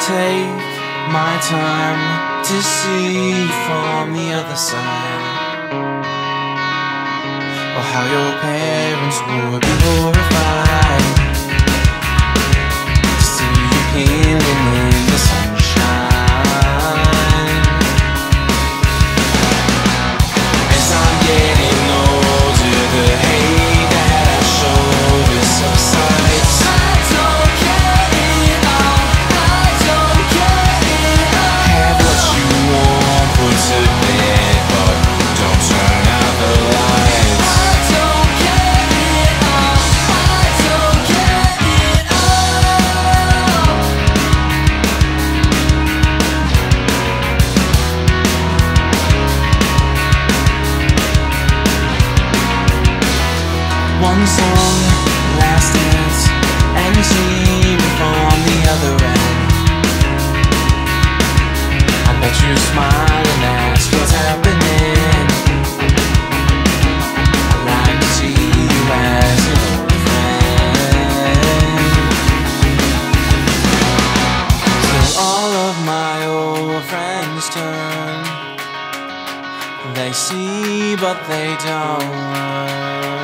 take my time to see from the other side. Or how your parents would be last dance, and see me from the other end. I bet you smile and ask what's happening. I like to see you as an old friend. So all of my old friends turn. They see, but they don't.